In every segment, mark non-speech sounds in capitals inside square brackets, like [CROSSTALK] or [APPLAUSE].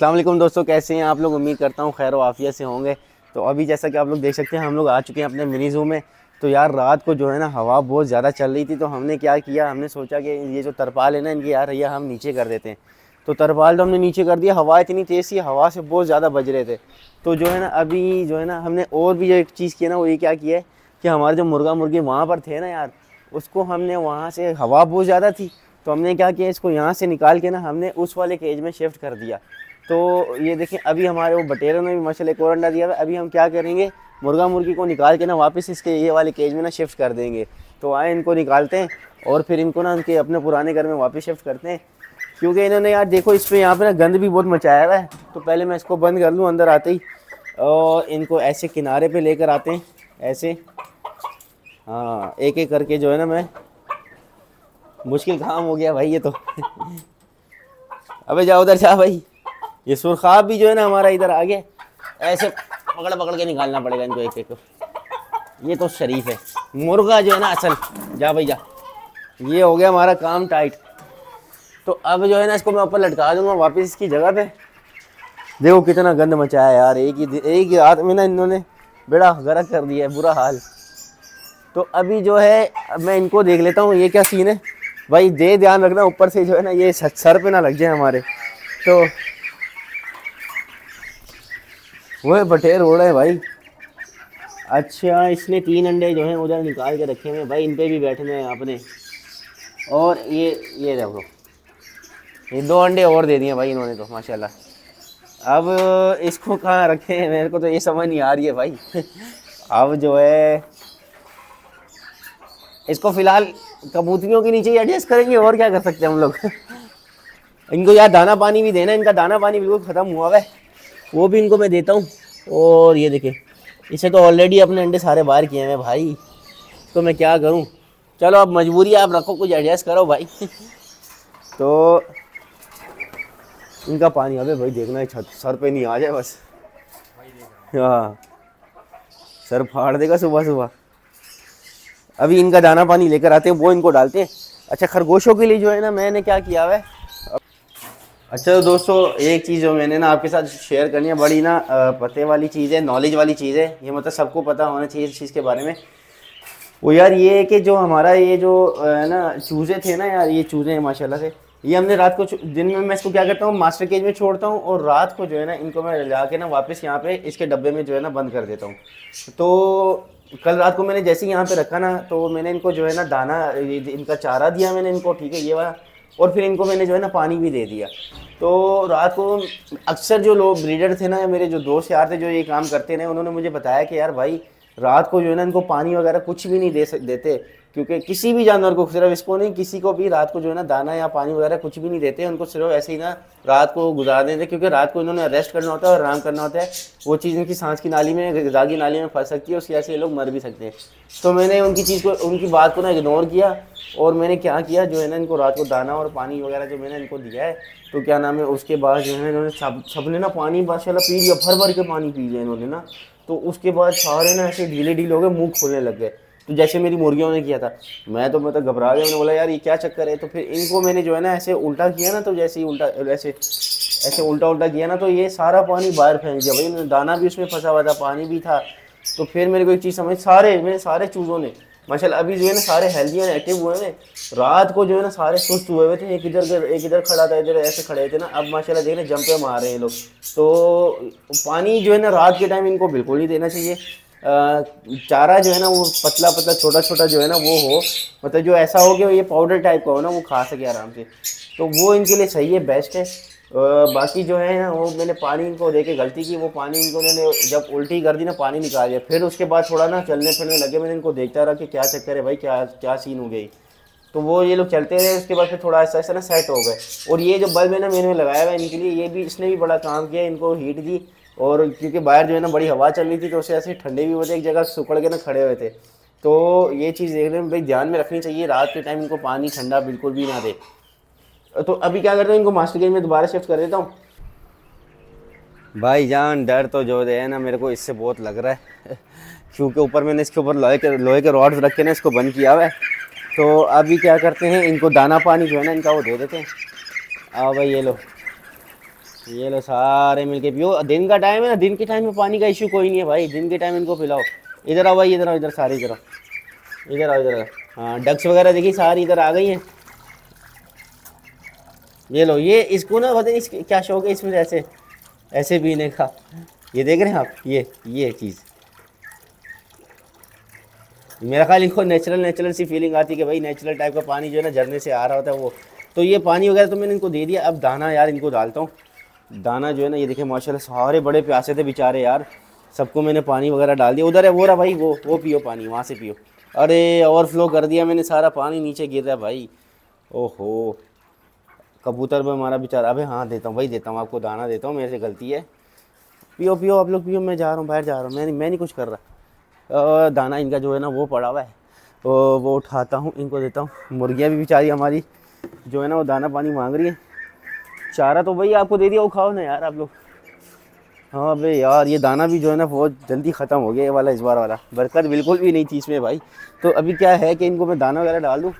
अल्लाम दोस्तों, कैसे हैं आप लोग? उम्मीद करता हूँ खैर वाफिया से होंगे। तो अभी जैसा कि आप लोग देख सकते हैं, हम लोग आ चुके हैं अपने मिनी जू में। तो यार, रात को जो है ना, हवा बहुत ज़्यादा चल रही थी तो हमने क्या किया? हमने सोचा कि ये जो तरपाल है ना, इनकी यार, ये हम नीचे कर देते हैं। तो तरपाल तो हमने नीचे कर दिया, हवा इतनी तेज़ थी, हवा से बहुत ज़्यादा बज रहे थे। तो जो है ना, अभी जो है ना, हमने और भी जो एक चीज़ किया ना, वो ये क्या किया है कि हमारे जो मुर्गा मुर्गी वहाँ पर थे ना यार, उसको हमने वहाँ से, हवा बहुत ज़्यादा थी। तो हमने क्या किया, इसको यहाँ से निकाल के ना, हमने उस वाले केज में शिफ्ट कर दिया। तो ये देखें अभी हमारे वो बटेरों ने भी माशा एक और अंडा दिया हुआ अभी हम क्या करेंगे, मुर्गा मुर्गी को निकाल के ना वापस इसके ये वाले केज में ना शिफ्ट कर देंगे। तो आए इनको निकालते हैं और फिर इनको ना उनके अपने पुराने घर में वापस शिफ्ट करते हैं। क्योंकि इन्होंने यार, देखो इस पर यहाँ पर ना गंद भी बहुत मचाया हुआ है। तो पहले मैं इसको बंद कर लूँ अंदर आते ही। और इनको ऐसे किनारे पे लेकर आते हैं, ऐसे। हाँ एक एक करके जो है ना मैं, मुश्किल काम हो गया भाई ये तो। [LAUGHS] अबे जाओ उधर, जा भाई। ये सुरखाब भी जो है ना हमारा इधर आ गया ऐसे पकड़ पकड़ के निकालना पड़ेगा इनको एक एक ये तो शरीफ है। मुर्गा जो है ना असल। जा भाई, जा। ये हो गया हमारा काम टाइट तो अब जो है ना इसको मैं ऊपर लटका दूँगा वापस इसकी जगह पे। देखो कितना गंद मचाया यार, एक ही एक ही रात में ना इन्होंने बेड़ा गर्क कर दिया है, बुरा हाल। तो अभी जो है मैं इनको देख लेता हूँ, ये क्या सीन है? भाई, दे ध्यान रखना, ऊपर से जो है ना ये सर पे ना लग जाए हमारे। तो वो बटेर हो रहे भाई। अच्छा इसने तीन अंडे जो हैं उधर निकाल के रखे हुए भाई, इन पे भी बैठने हैं आपने। और ये ये देखो। ये दो अंडे और दे दिए भाई इन्होंने तो माशाल्लाह। अब इसको कहाँ रखे हैं? मेरे को तो ये समझ नहीं आ रही है भाई। [LAUGHS] अब जो है, इसको फ़िलहाल कबूतरियों के नीचे ही एडजस्ट करेंगे, और क्या कर सकते हैं हम लोग? [LAUGHS] इनको यार दाना पानी भी देना इनका दाना पानी बिल्कुल ख़त्म हुआ है। वो भी इनको मैं देता हूँ। और ये देखे, इसे तो ऑलरेडी अपने अंडे सारे बाहर किए हैं भाई। तो मैं क्या करूँ? चलो अब मजबूरी आप रखो, कुछ एडजस्ट करो भाई। [LAUGHS] तो इनका पानी, अबे भाई देखना है छत सर पे नहीं आ जाए बस। हाँ। सर फाड़ देगा सुबह सुबह। अभी इनका दाना पानी लेकर आते हैं, वो इनको डालते हैं। अच्छा खरगोशों के लिए जो है ना, मैंने क्या किया हुआ है? अच्छा तो दोस्तों, एक चीज़ जो मैंने ना आपके साथ शेयर करनी है, बड़ी ना पते वाली चीज़ है नॉलेज वाली चीज़ है। ये मतलब सबको पता होना चाहिए इस चीज़ के बारे में। वो यार ये है कि जो हमारा ये जो है ना, चूज़े थे ना यार, ये चूज़े हैं, माशाल्लाह से। ये हमने रात को दिन में मैं इसको क्या करता हूँ मास्टर केज में छोड़ता हूँ और रात को जो है ना इनको मैं ला के ना वापस यहाँ पे इसके डब्बे में जो है ना बंद कर देता हूँ। तो कल रात को मैंने जैसे ही यहाँ पे रखा ना तो मैंने इनको जो है ना दाना इनका चारा दिया मैंने इनको, ठीक है, ये वाला। और फिर इनको मैंने जो है ना पानी भी दे दिया। तो रात को अक्सर जो लोग ब्रीडर थे ना, मेरे जो दोस्त यार थे जो ये काम करते रहे, उन्होंने मुझे बताया कि यार भाई, रात को जो है ना इनको पानी वगैरह कुछ भी नहीं दे सक, देते। क्योंकि किसी भी जानवर को सिर्फ़ इसको नहीं, किसी को भी रात को जो है ना दाना या पानी वगैरह कुछ भी नहीं देते, उनको सिर्फ़ ऐसे ही ना रात को गुजार देते क्योंकि रात को इन्होंने रेस्ट करना होता है और आराम करना होता है। वो चीज़ इनकी सांस की नाली में गजा की नाली में फंस सकती है, उसकी वजह से ये लोग मर भी सकते हैं। तो मैंने उनकी चीज़ को, उनकी बात को ना इग्नोर किया और मैंने क्या किया, जो है ना इनको रात को दाना और पानी वगैरह जो मैंने इनको दिया है तो क्या नाम है, उसके बाद जो है इन्होंने सब, सबने ना पानी माशाल्लाह पी लिया भर भर के पानी पी लिया इन्होंने ना। तो उसके बाद सारे ना ऐसे ढीले ढीले हो गए, मुँह खोलने लग गए। तो जैसे मेरी मुर्गियों ने किया था। मैं तो मतलब घबरा गया, मैंने बोला, यार, ये क्या चक्कर है? तो फिर इनको मैंने जो है ना ऐसे उल्टा किया ना तो जैसे ही उल्टा ऐसे ऐसे उल्टा उल्टा किया ना तो ये सारा पानी बाहर फेंक दिया। भाई दाना भी उसमें फंसा हुआ था, पानी भी था। तो फिर मेरे को एक चीज़ समझ, सारे मेरे सारे चूज़ों ने, माशाल्लाह, अभी जो है ना सारे हेल्दी एंड एक्टिव हुए हैं। रात को जो है ना सारे सुस्त हुए हुए थे, एक इधर एक इधर खड़ा था, इधर ऐसे खड़े थे ना, अब माशाल्लाह देख रहे जंपे मार रहे हैं लोग। तो पानी जो है ना रात के टाइम इनको बिल्कुल नहीं देना चाहिए। चारा जो है ना वो पतला पतला, छोटा छोटा जो है ना वो हो। मतलब जो ऐसा हो कि ये पाउडर टाइप का हो ना, वो खा सके आराम से। तो वो इनके लिए सही है बेस्ट है। बाकी जो है ना, वो मैंने पानी इनको दे के गलती की, वो पानी इनको मैंने जब उल्टी कर दी ना, पानी निकाल दिया। फिर उसके बाद थोड़ा ना चलने फिरने लगे, मैंने इनको देखता रहा कि क्या चक्कर है भाई, क्या क्या सीन हो गई तो वो ये लोग चलते रहे, उसके बाद फिर थोड़ा ऐसा ऐसा ना सेट हो गए। और ये जो बल्ब है ना, मैंने लगाया हुआ इनके लिए, ये भी, इसने भी बड़ा काम किया, इनको हीट दी। और क्योंकि बाहर जो है ना बड़ी हवा चल रही थी तो उससे ऐसे ठंडे भी होते, एक जगह सुकड़ के ना खड़े हुए थे। तो ये चीज़ देख रहे हैं भाई ध्यान में रखनी चाहिए, रात के टाइम इनको पानी ठंडा बिल्कुल भी ना दे। तो अभी क्या करता हूँ, इनको मास्टर गेज में दोबारा शिफ्ट कर देता हूँ। भाई जान, डर तो जो है ना, मेरे को इससे बहुत लग रहा है। [LAUGHS] क्योंकि ऊपर मैंने इसके ऊपर लोहे के लोहे के रॉड्स रख के ना इसको बंद किया हुआ है। तो अभी क्या करते हैं, इनको दाना पानी जो है ना, इनका वो दे देते हैं। आओ भाई ये लो। ये लो सारे मिलके पियो। दिन का टाइम है ना, दिन के टाइम में पानी का इशू कोई नहीं है भाई। दिन के टाइम इनको पिलाओ। इधर आओ भाई, इधर आओ, इधर, सारे इधर आओ। इधर आओ, इधर हाँ डक्स वगैरह देखिए, सारी इधर आ गई हैं। ये लो, ये इसको ना, पता नहीं क्या शौक है इसमें ऐसे ऐसे पीने का। ये देख रहे हैं आप? ये ये चीज़। मेरा ख्याल इनको नेचुरल नेचुरल सी फीलिंग आती है कि भाई नेचुरल टाइप का पानी जो है ना, झरने से आ रहा होता है वो। तो ये पानी वगैरह तो मैंने इनको दे दिया। अब दाना यार इनको डालता हूँ। दाना जो है ना, ये देखिए, माशाल्लाह, सारे बड़े प्यासे थे बेचारे यार। सबको मैंने पानी वगैरह डाल दिया। उधर है, वो रहा भाई, वो वो पियो पानी, वहाँ से पियो। अरे ओवरफ्लो कर दिया मैंने सारा पानी, नीचे गिर रहा है भाई। ओहो, कबूतर में हमारा बेचारा, अबे हाँ देता हूँ भाई देता हूँ, आपको दाना देता हूँ, मेरे से गलती है। पियो पियो, आप लोग पियो, मैं जा रहा हूँ, बाहर जा रहा हूँ, मैं मैं नहीं कुछ कर रहा। दाना इनका जो है ना, वो पड़ा हुआ है। वो उठाता हूँ, इनको देता हूँ। मुर्गियाँ भी बेचारी हमारी, जो है ना, वो दाना पानी मांग रही है। चारा तो भाई आपको दे दिया, वो खाओ ना यार आप लोग। हाँ भाई यार, ये दाना भी जो है ना बहुत जल्दी ख़त्म हो गया ये वाला, इस बार वाला। बरकत बिल्कुल भी नहीं थी इसमें भाई। तो अभी क्या है कि इनको मैं दाना वगैरह डाल दूँ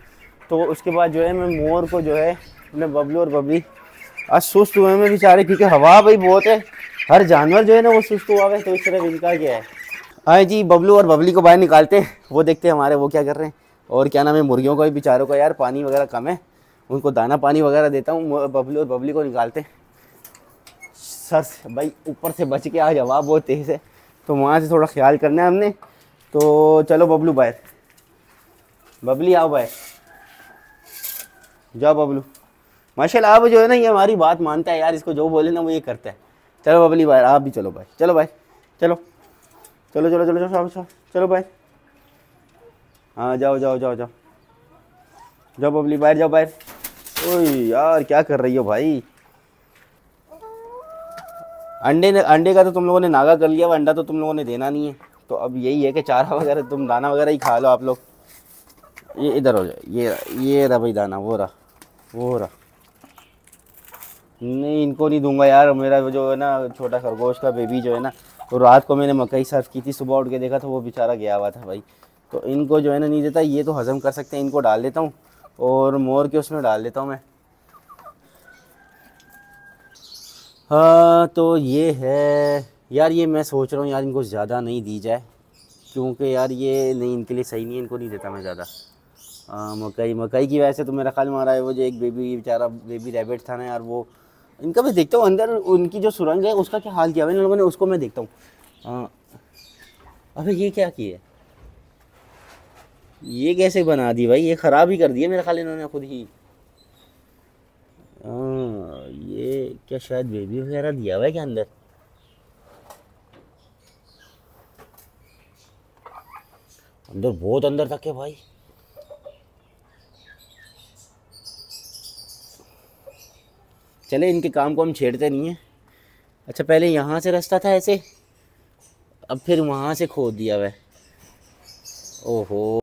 तो उसके बाद जो है मैं मोर को जो है, अपने बबलू और बबली। आज सुस्त हुए हैं बेचारे, क्योंकि हवा भाई बहुत है। हर जानवर जो है ना वो सुस्त हुआ है तो इस तरह इनका क्या है। हाँ जी, बबलू और बबली को बाहर निकालते हैं। वो देखते हैं हमारे, वो क्या कर रहे हैं। और क्या नाम है, मुर्गियों का भी, बेचारों का यार, पानी वगैरह कम है। उनको दाना पानी वगैरह देता हूँ बबलू और बबली को निकालते। सर से, भाई, ऊपर से बच के आज हवा बहुत तेज़ है तो वहाँ से थोड़ा ख्याल करना है हमने। तो चलो बबलू बाहर बबली, आओ बाहर जाओ, बबलू। माशाल्लाह, आप जो है ना, ये हमारी बात मानता है यार, इसको जो बोले ना, वो ये करता है। चलो बबली भाई आप भी चलो भाई चलो भाई चलो। चलो चलो चलो चलो चलो चलो भाई हाँ जाओ जाओ जाओ जाओ। जाओ, बबली बाहर जाओ बाहर ओए यार, क्या कर रही हो भाई? अंडे ने अंडे का तो तुम लोगों ने नागा कर लिया, अंडा तो तुम लोगों ने देना नहीं है। तो अब यही है कि चारा वगैरह तुम दाना वगैरह ही खा लो आप लोग। ये इधर हो जाए, ये ये रहा भाई दाना, वो रहा वो रहा। नहीं, इनको नहीं दूँगा यार, मेरा जो है ना, छोटा खरगोश का बेबी जो है ना तो रात को मैंने मकई सर्व की थी, सुबह उठ के देखा तो वो बेचारा गया हुआ था भाई। तो इनको जो है ना नहीं देता, ये तो हज़म कर सकते हैं, इनको डाल देता हूँ। और मोर के उसमें डाल देता हूँ मैं। हाँ तो ये है। यार, ये मैं सोच रहा हूँ, यार, इनको ज़्यादा नहीं दी जाए, क्योंकि यार, ये नहीं, इनके लिए सही नहीं है, इनको नहीं देता मैं ज़्यादा। मकई मकई की वजह से तो मेरा ख्याल मारा है, वो जो एक बेबी, बेचारा बेबी रैबिट था ना यार, वो इनका मैं देखता हूँ, अंदर उनकी जो सुरंग है, उसका क्या हाल किया हुआ इन लोगों ने, उसको मैं देखता हूँ। अबे, ये क्या किया ये कैसे बना दी भाई? ये ख़राब ही कर दिया मेरा ख्याल इन्होंने खुद ही। आ, ये क्या शायद बेबी वगैरह दिया हुआ है क्या अंदर? अंदर बहुत अंदर तक है भाई। चले इनके काम को हम छेड़ते नहीं हैं। अच्छा पहले यहाँ से रास्ता था ऐसे अब फिर वहाँ से खोद दिया वह ओहो।